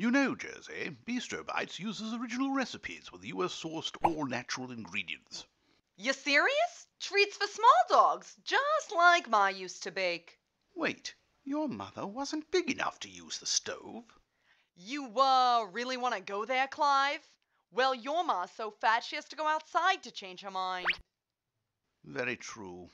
You know, Jersey Bistro Bites uses original recipes with US sourced all natural ingredients. You serious? Treats for small dogs, just like Ma used to bake. Wait, your mother wasn't big enough to use the stove. You, uh, really want to go there, Clive? Well, your Ma's so fat she has to go outside to change her mind. Very true.